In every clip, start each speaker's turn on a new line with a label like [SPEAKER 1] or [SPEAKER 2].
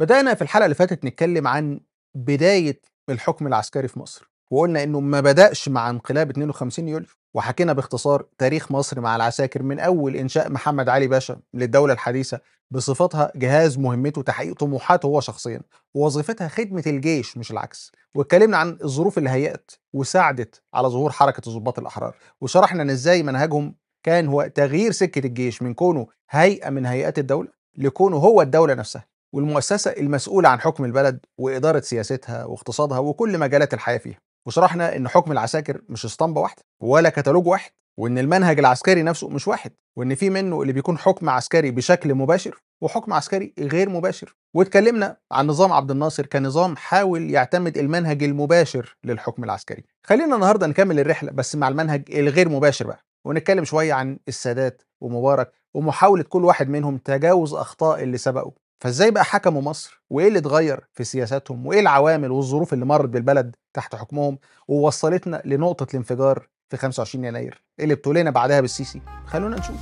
[SPEAKER 1] بدأنا في الحلقة اللي فاتت نتكلم عن بداية الحكم العسكري في مصر وقلنا إنه ما بدأش مع انقلاب 52 يوليو وحكينا باختصار تاريخ مصر مع العساكر من أول إنشاء محمد علي باشا للدولة الحديثة بصفتها جهاز مهمته تحقيق طموحاته هو شخصيا ووظيفتها خدمة الجيش مش العكس واتكلمنا عن الظروف اللي هيأت وساعدت على ظهور حركة الضباط الأحرار وشرحنا إن إزاي منهجهم كان هو تغيير سكة الجيش من كونه هيئة من هيئات الدولة لكونه هو الدولة نفسها. والمؤسسة المسؤولة عن حكم البلد وإدارة سياستها واقتصادها وكل مجالات الحياة فيها. وشرحنا إن حكم العساكر مش أسطمبة واحدة ولا كتالوج واحد وإن المنهج العسكري نفسه مش واحد وإن في منه اللي بيكون حكم عسكري بشكل مباشر وحكم عسكري غير مباشر. واتكلمنا عن نظام عبد الناصر كنظام حاول يعتمد المنهج المباشر للحكم العسكري. خلينا النهارده نكمل الرحلة بس مع المنهج الغير مباشر بقى ونتكلم شوية عن السادات ومبارك ومحاولة كل واحد منهم تجاوز أخطاء اللي سبقوا فازاي بقى حكموا مصر؟ وإيه اللي اتغير في سياساتهم؟ وإيه العوامل والظروف اللي مرت بالبلد تحت حكمهم؟ ووصلتنا لنقطة الانفجار في 25 يناير اللي ابتلينا بعدها بالسيسي. خلونا نشوف.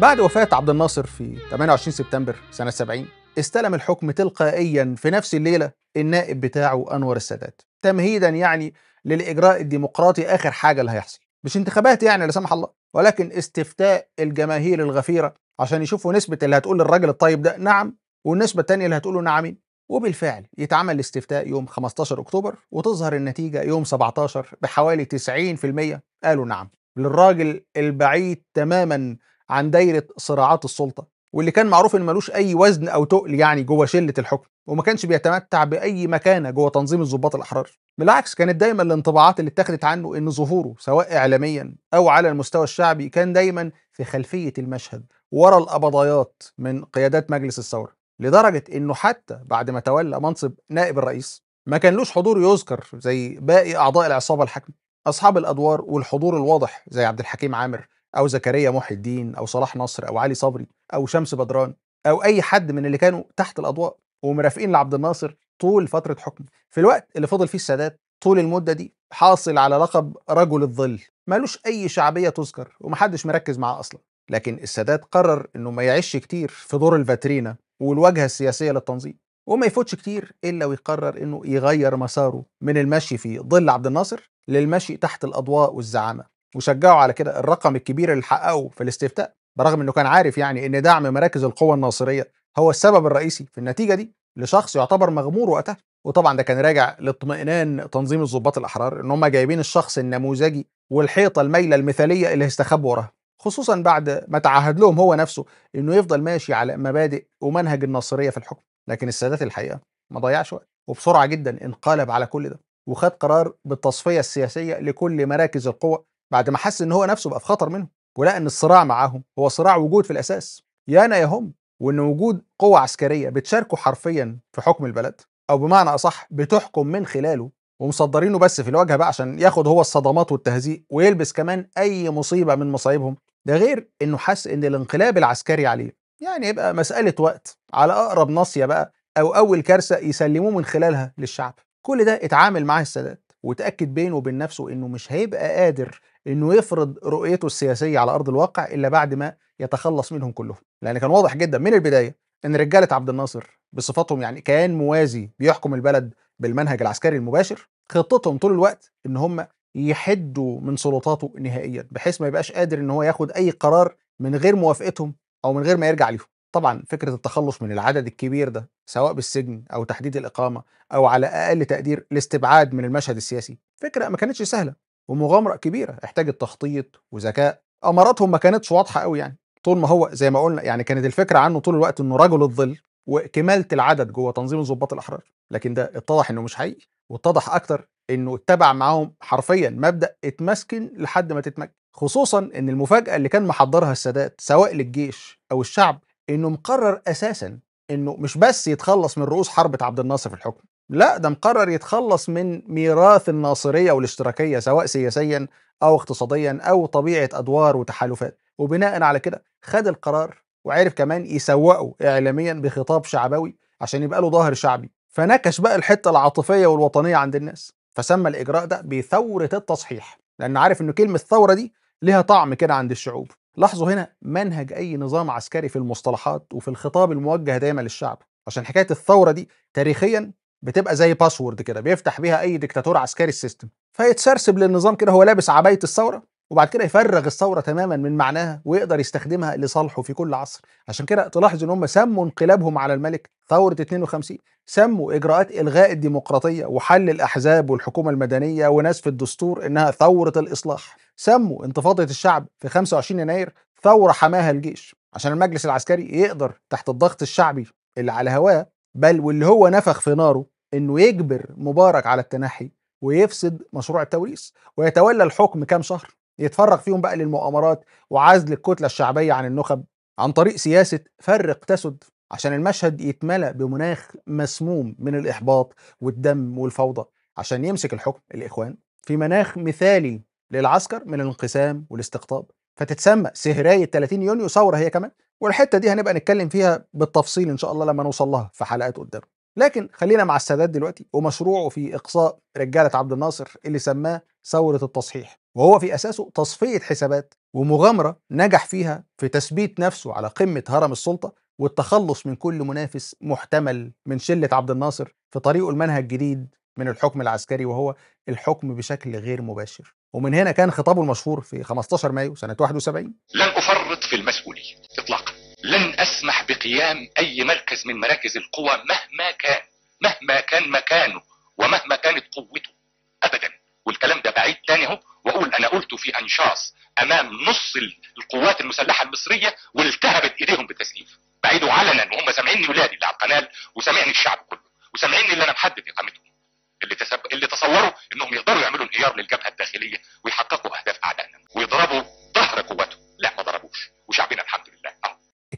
[SPEAKER 1] بعد وفاة عبد الناصر في 28 سبتمبر سنة 70 استلم الحكم تلقائيا في نفس الليلة النائب بتاعه أنور السادات. تمهيدا يعني للإجراء الديمقراطي آخر حاجة اللي هيحصل. مش انتخابات يعني لا سمح الله ولكن استفتاء الجماهير الغفيرة عشان يشوفوا نسبة اللي هتقول للراجل الطيب ده نعم والنسبة التانية اللي هتقوله نعمين. وبالفعل يتعمل الاستفتاء يوم 15 أكتوبر وتظهر النتيجة يوم 17 بحوالي 90% قالوا نعم. للراجل البعيد تماما عن دايرة صراعات السلطة واللي كان معروف ان ملوش أي وزن أو تقل يعني جوه شلة الحكم وما كانش بيتمتع بأي مكانة جوه تنظيم الضباط الأحرار. بالعكس كانت دايما الانطباعات اللي اتخذت عنه إن ظهوره سواء اعلاميا أو على المستوى الشعبي كان دايما في خلفية المشهد ورا القبضايات من قيادات مجلس الثورة. لدرجة إنه حتى بعد ما تولى منصب نائب الرئيس ما كانلوش حضور يذكر زي باقي أعضاء العصابة الحاكمة. أصحاب الأدوار والحضور الواضح زي عبد الحكيم عامر أو زكريا محي الدين أو صلاح نصر أو علي صبري أو شمس بدران أو أي حد من اللي كانوا تحت الأضواء ومرافقين لعبد الناصر طول فترة حكمه. في الوقت اللي فضل فيه السادات طول المدة دي حاصل على لقب رجل الظل. مالوش أي شعبية تذكر ومحدش مركز معاه أصلا. لكن السادات قرر إنه ما يعيش كتير في دور الفاترينا والواجهة السياسية للتنظيم. وما يفوتش كتير إلا ويقرر إنه يغير مساره من المشي في ظل عبد الناصر للمشي تحت الأضواء والزعامة. وشجعوا على كده الرقم الكبير اللي حققه في الاستفتاء برغم إنه كان عارف يعني إن دعم مراكز القوى الناصرية هو السبب الرئيسي في النتيجة دي لشخص يعتبر مغمور وقتها. وطبعا ده كان راجع لاطمئنان تنظيم الضباط الأحرار إن هم جايبين الشخص النموذجي والحيطة المايلة المثالية اللي هيستخبوا وراها. خصوصا بعد ما تعهد لهم هو نفسه إنه يفضل ماشي على مبادئ ومنهج الناصرية في الحكم. لكن السادات الحقيقة ما ضيعش وقت وبسرعة جدا انقلب على كل ده وخد قرار بالتصفية السياسية لكل مراكز القوى بعد ما حس إن هو نفسه بقى في خطر منهم ولقى إن الصراع معاهم هو صراع وجود في الأساس. يا أنا يا هم وإن وجود قوة عسكرية بتشاركه حرفيا في حكم البلد أو بمعنى أصح بتحكم من خلاله ومصدرينه بس في الواجهه بقى عشان ياخد هو الصدمات والتهزيء ويلبس كمان أي مصيبة من مصايبهم. ده غير إنه حس إن الانقلاب العسكري عليه يعني يبقى مسألة وقت على أقرب ناصية بقى أو أول كارثة يسلموه من خلالها للشعب. كل ده اتعامل معاه السادات وتأكد بينه وبين نفسه إنه مش هيبقى قادر إنه يفرض رؤيته السياسية على أرض الواقع إلا بعد ما يتخلص منهم كلهم. لأن كان واضح جدا من البداية إن رجالة عبد الناصر بصفتهم يعني كيان موازي بيحكم البلد بالمنهج العسكري المباشر خطتهم طول الوقت إن هم يحدوا من سلطاته نهائيا بحيث ما يبقاش قادر إن هو ياخد أي قرار من غير موافقتهم أو من غير ما يرجع ليهم. طبعا فكرة التخلص من العدد الكبير ده سواء بالسجن أو تحديد الإقامة أو على أقل تقدير الاستبعاد من المشهد السياسي فكرة ما كانتش سهلة. ومغامرة كبيرة احتاجت تخطيط وذكاء. أماراتهم ما كانتش واضحة قوي يعني طول ما هو زي ما قلنا يعني كانت الفكرة عنه طول الوقت إنه رجل الظل وكمالة العدد جوه تنظيم الضباط الأحرار لكن ده اتضح إنه مش حقيقي واتضح أكتر إنه اتبع معاهم حرفيا مبدأ اتمسكن لحد ما تتمكن خصوصا إن المفاجأة اللي كان محضرها السادات سواء للجيش أو الشعب إنه مقرر أساسا إنه مش بس يتخلص من رؤوس حربة عبد الناصر في الحكم لا ده مقرر يتخلص من ميراث الناصرية والاشتراكية سواء سياسيا أو اقتصاديا أو طبيعة أدوار وتحالفات. وبناء على كده خد القرار وعرف كمان يسوقه اعلاميا بخطاب شعبوي عشان يبقى له ظاهر شعبي. فنكش بقى الحتة العاطفية والوطنية عند الناس. فسمى الإجراء ده بثورة التصحيح لأن عارف ان كلمة ثورة دي ليها طعم كده عند الشعوب. لاحظوا هنا منهج أي نظام عسكري في المصطلحات وفي الخطاب الموجه دايما للشعب. عشان حكاية الثورة دي تاريخيا بتبقى زي password كده بيفتح بيها أي دكتاتور عسكري ال system. فيتسرسب للنظام كده هو لابس عباية الثورة وبعد كده يفرغ الثورة تماما من معناها ويقدر يستخدمها لصالحه في كل عصر. عشان كده تلاحظ إن هم سموا انقلابهم على الملك ثورة 52 سموا إجراءات إلغاء الديمقراطية وحل الأحزاب والحكومة المدنية ونسف الدستور إنها ثورة الإصلاح. سموا انتفاضة الشعب في 25 يناير ثورة حماها الجيش عشان المجلس العسكري يقدر تحت الضغط الشعبي اللي على هواه بل واللي هو نفخ في ناره إنه يجبر مبارك على التنحي ويفسد مشروع التوريث ويتولى الحكم كام شهر يتفرغ فيهم بقى للمؤامرات وعزل الكتلة الشعبية عن النخب عن طريق سياسة فرق تسد عشان المشهد يتملأ بمناخ مسموم من الإحباط والدم والفوضى عشان يمسك الحكم. الإخوان في مناخ مثالي للعسكر من الانقسام والاستقطاب فتتسمى سهراية 30 يونيو ثورة هي كمان. والحتة دي هنبقى نتكلم فيها بالتفصيل إن شاء الله لما نوصل لها في حلقات قدام. لكن خلينا مع السادات دلوقتي ومشروعه في إقصاء رجالة عبد الناصر اللي سماه ثورة التصحيح. وهو في أساسه تصفية حسابات ومغامرة نجح فيها في تثبيت نفسه على قمة هرم السلطة والتخلص من كل منافس محتمل من شلة عبد الناصر في طريقه المنهج الجديد من الحكم العسكري وهو الحكم بشكل غير مباشر. ومن هنا كان خطابه المشهور في 15 مايو سنة 71
[SPEAKER 2] لن أفرط في المسؤولية إطلاقا. لن أسمح بقيام أي مركز من مراكز القوى مهما كان مهما كان مكانه ومهما كانت قوته. أبدا. والكلام ده بعيد تاني أهو. وأقول أنا قلته في أنشاص أمام نص القوات المسلحة المصرية والتهبت إيديهم بالتسقيف بعيدوا علنا وهم سامعيني ولادي اللي على القناة وسامعني الشعب كله. وسامعيني اللي أنا محدد إقامتهم. اللي, تسب... اللي تصوروا إنهم يقدروا يعملوا انهيار للجبهة الداخلية ويحققوا أهداف أعدائنا. ويضربوا ظهر قوتهم لا ما ضربوش. وشعبنا الحمد لله.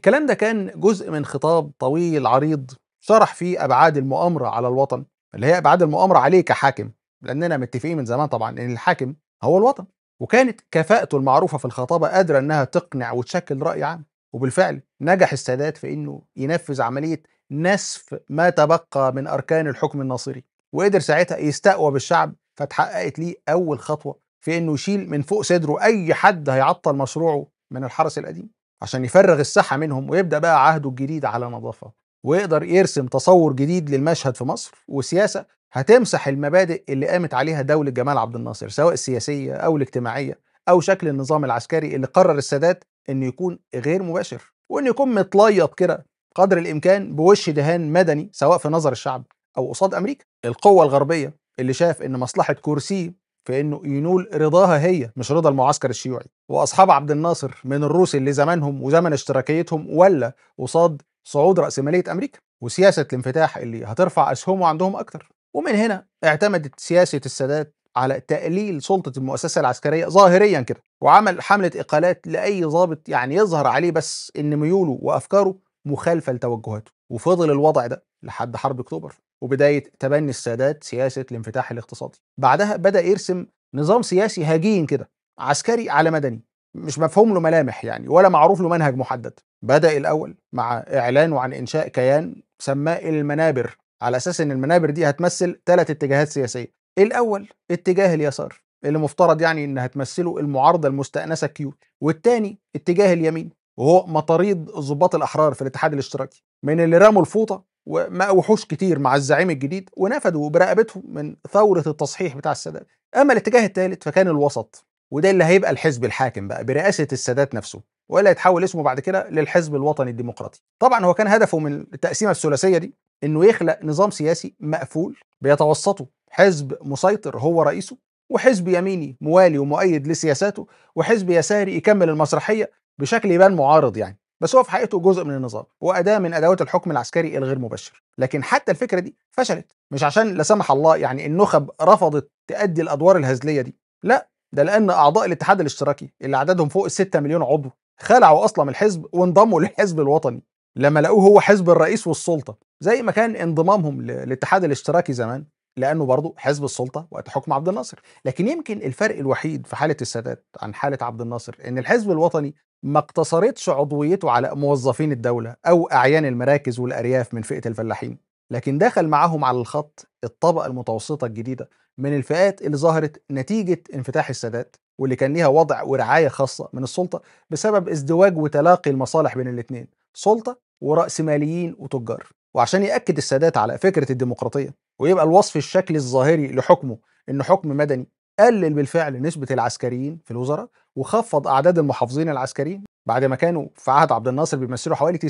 [SPEAKER 1] الكلام ده كان جزء من خطاب طويل عريض شرح فيه أبعاد المؤامرة على الوطن اللي هي أبعاد المؤامرة عليه كحاكم لأننا متفقين من زمان طبعا إن الحاكم هو الوطن. وكانت كفاءته المعروفة في الخطابة قادرة إنها تقنع وتشكل رأي عام وبالفعل نجح السادات في إنه ينفذ عملية نسف ما تبقى من أركان الحكم الناصري. وقدر ساعتها يستقوى بالشعب فاتحققت ليه أول خطوة في إنه يشيل من فوق صدره أي حد هيعطل مشروعه من الحرس القديم. عشان يفرغ الساحة منهم ويبدأ بقى عهده الجديد على نظافة ويقدر يرسم تصور جديد للمشهد في مصر وسياسة هتمسح المبادئ اللي قامت عليها دولة جمال عبد الناصر سواء السياسية أو الاجتماعية أو شكل النظام العسكري اللي قرر السادات إنه يكون غير مباشر وإنه يكون متليط كده قدر الإمكان بوش دهان مدني سواء في نظر الشعب أو قصاد أمريكا. القوة الغربية اللي شاف إن مصلحة كرسيه في انه ينول رضاها هي مش رضا المعسكر الشيوعي. وأصحاب عبد الناصر من الروس اللي زمانهم وزمن اشتراكيتهم ولا قصاد صعود راسماليه أمريكا. وسياسة الانفتاح اللي هترفع أسهمه عندهم أكتر. ومن هنا اعتمدت سياسة السادات على تقليل سلطة المؤسسة العسكرية ظاهريا كده وعمل حملة إقالات لأي ضابط يعني يظهر عليه بس إن ميوله وأفكاره مخالفة لتوجهاته. وفضل الوضع ده لحد حرب أكتوبر. وبداية تبني السادات سياسة الانفتاح الاقتصادي. بعدها بدأ يرسم نظام سياسي هجين كده عسكري على مدني مش مفهوم له ملامح يعني ولا معروف له منهج محدد. بدأ الأول مع اعلانه عن إنشاء كيان سماه المنابر على أساس إن المنابر دي هتمثل ثلاث اتجاهات سياسية. الأول اتجاه اليسار اللي مفترض يعني انها تمثله المعارضة المستأنسة كيو والتاني اتجاه اليمين وهو مطاريد ضباط الأحرار في الاتحاد الاشتراكي. من اللي رموا الفوطة وما وحوش كتير مع الزعيم الجديد ونفدوا برقبتهم من ثورة التصحيح بتاع السادات. أما الاتجاه الثالث فكان الوسط وده اللي هيبقى الحزب الحاكم بقى برئاسة السادات نفسه ولا يتحول اسمه بعد كده للحزب الوطني الديمقراطي. طبعا هو كان هدفه من التقسيمة الثلاثية دي إنه يخلق نظام سياسي مقفول بيتوسطه حزب مسيطر هو رئيسه وحزب يميني موالي ومؤيد لسياساته وحزب يساري يكمل المسرحية بشكل يبان معارض يعني. بس هو في حقيقته جزء من النظام واداه من أدوات الحكم العسكري الغير مباشر لكن حتى الفكرة دي فشلت. مش عشان لا سمح الله يعني النخب رفضت تأدي الأدوار الهزلية دي لا ده لأن أعضاء الاتحاد الاشتراكي اللي عددهم فوق ال 6 مليون عضو خلعوا أصلا من الحزب وانضموا للحزب الوطني لما لقوه هو حزب الرئيس والسلطة زي ما كان انضمامهم للاتحاد الاشتراكي زمان. لأنه برضه حزب السلطة وقت حكم عبد الناصر. لكن يمكن الفرق الوحيد في حالة السادات عن حالة عبد الناصر إن الحزب الوطني ما اقتصرتش عضويته على موظفين الدولة أو أعيان المراكز والأرياف من فئة الفلاحين لكن دخل معاهم على الخط الطبقة المتوسطة الجديدة من الفئات اللي ظهرت نتيجة انفتاح السادات واللي كان ليها وضع ورعاية خاصة من السلطة بسبب ازدواج وتلاقي المصالح بين الاثنين سلطة ورأسماليين وتجار. وعشان يأكد السادات على فكرة الديمقراطية ويبقى الوصف الشكلي الظاهري لحكمه انه حكم مدني قلل بالفعل نسبة العسكريين في الوزراء وخفض أعداد المحافظين العسكريين بعد ما كانوا في عهد عبد الناصر بيمثلوا حوالي 90%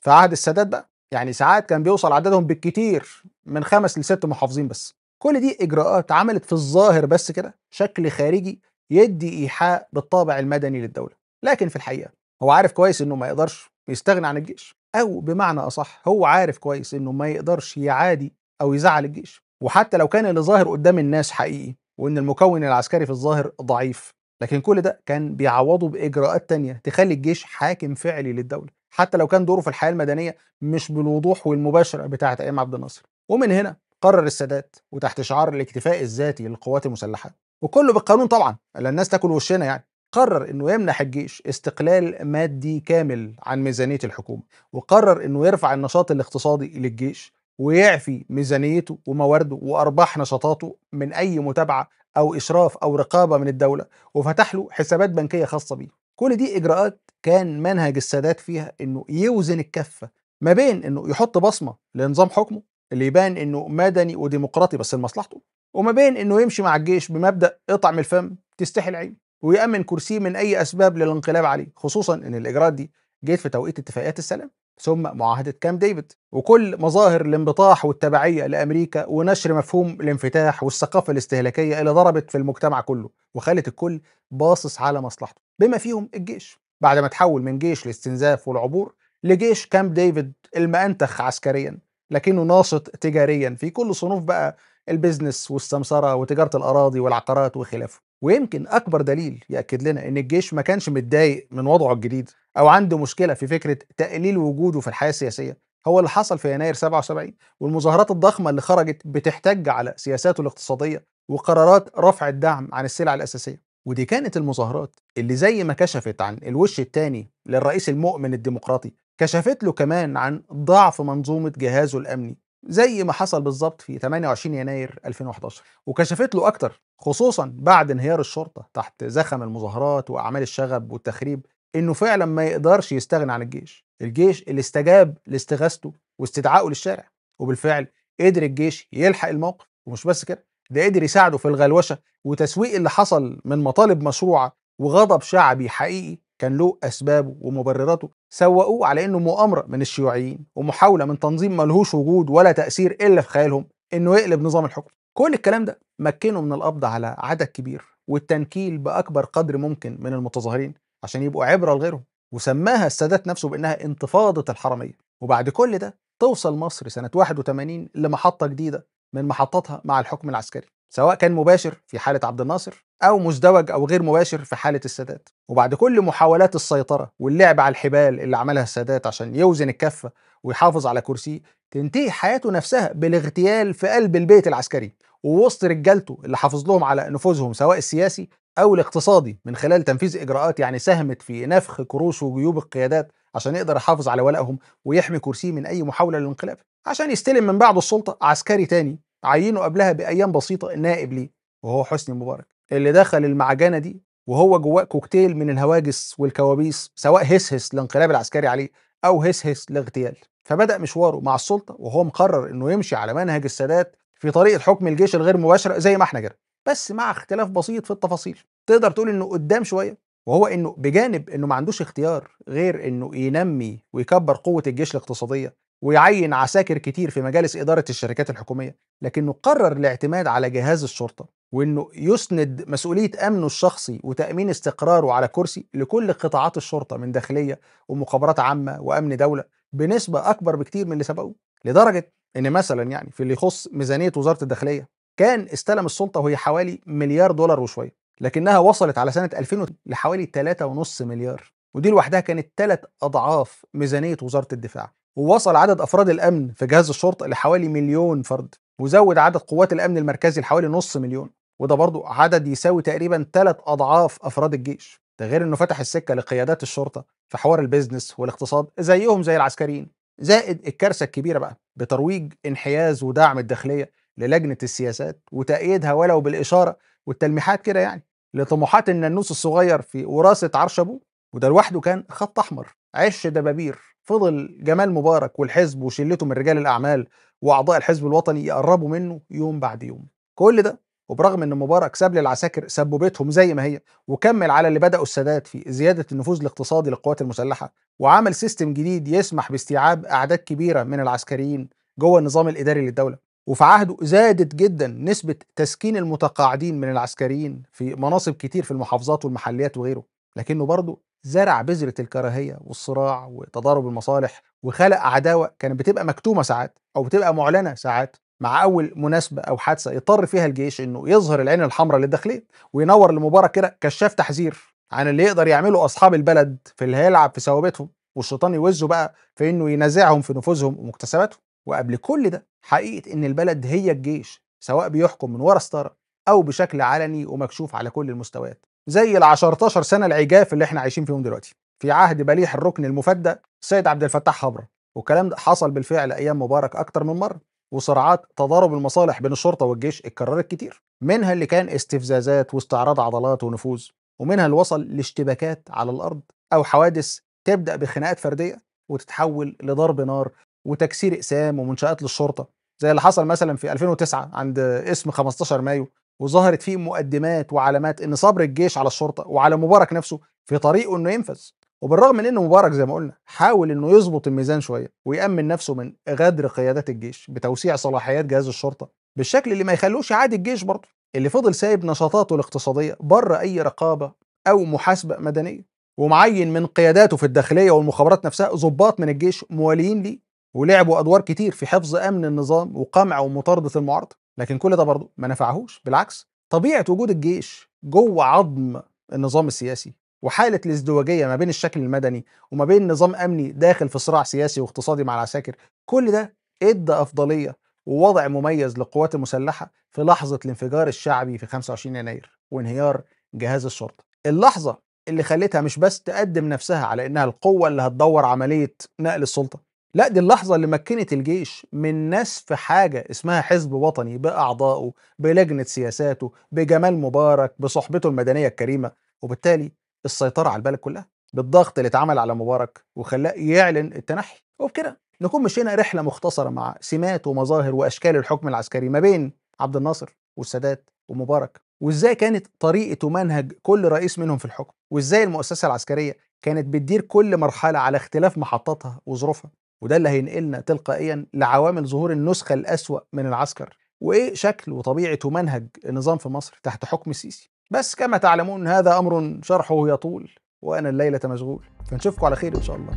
[SPEAKER 1] في عهد السادات بقى. يعني ساعات كان بيوصل عددهم بالكتير من خمس لست محافظين بس. كل دي إجراءات عملت في الظاهر بس كده شكل خارجي يدي إيحاء بالطابع المدني للدولة. لكن في الحقيقة هو عارف كويس إنه ما يقدرش يستغنى عن الجيش أو بمعنى أصح هو عارف كويس إنه ما يقدرش يعادي أو يزعل الجيش. وحتى لو كان اللي ظاهر قدام الناس حقيقي وإن المكون العسكري في الظاهر ضعيف. لكن كل ده كان بيعوضه بإجراءات تانية تخلي الجيش حاكم فعلي للدولة. حتى لو كان دوره في الحياة المدنية مش بالوضوح والمباشرة بتاعة أيام عبد الناصر. ومن هنا قرر السادات وتحت شعار الاكتفاء الذاتي للقوات المسلحة. وكله بالقانون طبعا الناس تاكل وشنا يعني. قرر إنه يمنح الجيش استقلال مادي كامل عن ميزانية الحكومة. وقرر إنه يرفع النشاط الاقتصادي للجيش. ويعفي ميزانيته وموارده وأرباح نشاطاته من أي متابعة أو إشراف أو رقابة من الدولة وفتح له حسابات بنكية خاصة بيه. كل دي إجراءات كان منهج السادات فيها إنه يوزن الكفة ما بين إنه يحط بصمة لنظام حكمه اللي يبان إنه مدني وديمقراطي بس لمصلحته وما بين إنه يمشي مع الجيش بمبدأ اطعم الفم تستحي العين ويأمن كرسيه من أي أسباب للانقلاب عليه خصوصا إن الإجراءات دي جت في توقيت اتفاقيات السلام. ثم معاهدة كامب ديفيد. وكل مظاهر الانبطاح والتبعية لأمريكا ونشر مفهوم الانفتاح والثقافة الاستهلاكية اللي ضربت في المجتمع كله وخلت الكل باصص على مصلحته. بما فيهم الجيش. بعد ما تحول من جيش الاستنزاف والعبور لجيش كامب ديفيد المأنتخ عسكريا لكنه ناشط تجاريا في كل صنوف بقى ال business والسمسرة وتجارة الأراضي والعقارات وخلافه. ويمكن أكبر دليل يأكد لنا إن الجيش ما كانش متضايق من وضعه الجديد. أو عنده مشكلة في فكرة تقليل وجوده في الحياة السياسية. هو اللي حصل في يناير 77 والمظاهرات الضخمة اللي خرجت بتحتج على سياساته الاقتصادية وقرارات رفع الدعم عن السلع الأساسية. ودي كانت المظاهرات اللي زي ما كشفت عن الوش الثاني للرئيس المؤمن الديمقراطي كشفت له كمان عن ضعف منظومة جهازه الأمني زي ما حصل بالظبط في 28 يناير 2011 وكشفت له أكتر خصوصا بعد انهيار الشرطة تحت زخم المظاهرات وأعمال الشغب والتخريب إنه فعلا ما يقدرش يستغنى عن الجيش. الجيش اللي استجاب لاستغاثته واستدعائه للشارع وبالفعل قدر الجيش يلحق الموقف. ومش بس كده ده قدر يساعده في الغلوشة وتسويق اللي حصل من مطالب مشروعة وغضب شعبي حقيقي كان له أسبابه ومبرراته. سوقوه على إنه مؤامرة من الشيوعيين ومحاولة من تنظيم ملهوش وجود ولا تأثير إلا في خيالهم إنه يقلب نظام الحكم. كل الكلام ده مكنه من القبض على عدد كبير والتنكيل بأكبر قدر ممكن من المتظاهرين. عشان يبقوا عبرة لغيرهم. وسماها السادات نفسه بأنها انتفاضة الحرامية. وبعد كل ده توصل مصر سنة 81 لمحطة جديدة من محطاتها مع الحكم العسكري. سواء كان مباشر في حالة عبد الناصر أو مزدوج أو غير مباشر في حالة السادات. وبعد كل محاولات السيطرة واللعب على الحبال اللي عملها السادات عشان يوزن الكفة ويحافظ على كرسيه تنتهي حياته نفسها بالاغتيال في قلب البيت العسكري ووسط رجالته اللي حافظ لهم على نفوذهم سواء السياسي أو الاقتصادي من خلال تنفيذ إجراءات يعني ساهمت في نفخ كروش وجيوب القيادات عشان يقدر يحافظ على ولائهم ويحمي كرسيه من أي محاولة للانقلاب عشان يستلم من بعده السلطة عسكري تاني عينه قبلها بأيام بسيطة نائب ليه وهو حسني مبارك. اللي دخل المعجنة دي وهو جواه كوكتيل من الهواجس والكوابيس سواء هسهس للانقلاب العسكري عليه أو هسهس لاغتيال. فبدأ مشواره مع السلطة وهو مقرر إنه يمشي على منهج السادات في طريقه حكم الجيش الغير مباشرة زي ما إحنا كده بس مع اختلاف بسيط في التفاصيل. تقدر تقول إنه قدام شوية وهو إنه بجانب إنه ما عندوش اختيار غير إنه ينمي ويكبر قوة الجيش الاقتصادية ويعين عساكر كتير في مجالس إدارة الشركات الحكومية لكنه قرر الاعتماد على جهاز الشرطة وإنه يسند مسؤولية أمنه الشخصي وتأمين استقراره على كرسي لكل قطاعات الشرطه من داخلية ومخابرات عامة وأمن دولة. بنسبة أكبر بكتير من اللي سبقوه لدرجة إن مثلا يعني في اللي يخص ميزانية وزارة الداخلية كان استلم السلطة وهي حوالي مليار دولار وشوية لكنها وصلت على سنة 2000 لحوالي 3.5 مليار. ودي لوحدها كانت ثلاث أضعاف ميزانية وزارة الدفاع. ووصل عدد أفراد الأمن في جهاز الشرطة لحوالي مليون فرد وزود عدد قوات الأمن المركزي لحوالي نص مليون. وده برضه عدد يساوي تقريبا ثلاث أضعاف أفراد الجيش. ده غير إنه فتح السكة لقيادات الشرطة في حوار البيزنس والاقتصاد زيهم زي العسكريين زائد الكارثة الكبيرة بقى بترويج انحياز ودعم الداخلية للجنة السياسات وتأييدها ولو بالإشارة والتلميحات كده يعني لطموحات النانوس الصغير في وراثة عرش أبوه وده لوحده كان خط أحمر عش دبابير فضل جمال مبارك والحزب وشلته من رجال الأعمال وأعضاء الحزب الوطني يقربوا منه يوم بعد يوم. كل ده وبرغم إن مبارك ساب للعساكر سبوبتهم زي ما هي وكمل على اللي بدأوا السادات في زيادة النفوذ الاقتصادي للقوات المسلحة وعمل سيستم جديد يسمح باستيعاب أعداد كبيرة من العسكريين جوه النظام الإداري للدولة. وفي عهده زادت جدا نسبة تسكين المتقاعدين من العسكريين في مناصب كتير في المحافظات والمحليات وغيره. لكنه برضه زرع بذرة الكراهية والصراع وتضارب المصالح وخلق عداوة كانت بتبقى مكتومة ساعات أو بتبقى معلنة ساعات. مع أول مناسبة أو حادثة يضطر فيها الجيش إنه يظهر العين الحمراء للداخليه وينور لمبارك كده كشاف تحذير عن اللي يقدر يعمله أصحاب البلد في اللي هيلعب في ثوابتهم والشيطان يوزه بقى في إنه ينازعهم في نفوذهم ومكتسباتهم. وقبل كل ده حقيقة إن البلد هي الجيش سواء بيحكم من ورا ستارة أو بشكل علني ومكشوف على كل المستويات. زي ال 10 سنة العجاف اللي إحنا عايشين فيهم دلوقتي. في عهد بليح الركن المفدى السيد عبد الفتاح خبره والكلام ده حصل بالفعل أيام مبارك أكتر من مرة. وصراعات تضارب المصالح بين الشرطة والجيش اتكررت كتير منها اللي كان استفزازات واستعراض عضلات ونفوذ ومنها اللي وصل لاشتباكات على الأرض أو حوادث تبدأ بخناقات فردية وتتحول لضرب نار وتكسير إقسام ومنشآت للشرطة زي اللي حصل مثلا في 2009 عند اسم 15 مايو وظهرت فيه مقدمات وعلامات إن صبر الجيش على الشرطة وعلى مبارك نفسه في طريقه إنه ينفذ. وبالرغم من ان مبارك زي ما قلنا حاول إنه يظبط الميزان شوية ويأمن نفسه من غدر قيادات الجيش بتوسيع صلاحيات جهاز الشرطة بالشكل اللي ما يخلوش يعادي الجيش برضه. اللي فضل سايب نشاطاته الاقتصادية بره أي رقابة أو محاسبة مدنية ومعين من قياداته في الداخلية والمخابرات نفسها ضباط من الجيش مواليين ليه ولعبوا أدوار كتير في حفظ أمن النظام وقمع ومطاردة المعارضة. لكن كل ده برضه ما نفعهوش بالعكس طبيعة وجود الجيش جوه عظم النظام السياسي وحالة الازدواجية ما بين الشكل المدني وما بين نظام أمني داخل في صراع سياسي واقتصادي مع العساكر كل ده إدى أفضلية ووضع مميز للقوات المسلحة في لحظة الانفجار الشعبي في 25 يناير وانهيار جهاز الشرطة. اللحظة اللي خلتها مش بس تقدم نفسها على إنها القوة اللي هتدور عملية نقل السلطة لا دي اللحظة اللي مكنت الجيش من نسف حاجة اسمها حزب وطني بأعضائه بلجنة سياساته بجمال مبارك بصحبته المدنية الكريمة وبالتالي السيطرة على البلد كلها بالضغط اللي اتعمل على مبارك وخلاه يعلن التنحي. وبكده نكون مشينا رحلة مختصرة مع سمات ومظاهر وأشكال الحكم العسكري ما بين عبد الناصر والسادات ومبارك. وإزاي كانت طريقة ومنهج كل رئيس منهم في الحكم؟ وإزاي المؤسسة العسكرية كانت بتدير كل مرحلة على اختلاف محطاتها وظروفها؟ وده اللي هينقلنا تلقائيا لعوامل ظهور النسخة الأسوأ من العسكر. وإيه شكل وطبيعة ومنهج النظام في مصر تحت حكم السيسي؟ بس كما تعلمون هذا أمر شرحه يطول وأنا الليلة مشغول. فنشوفكم على خير إن شاء الله.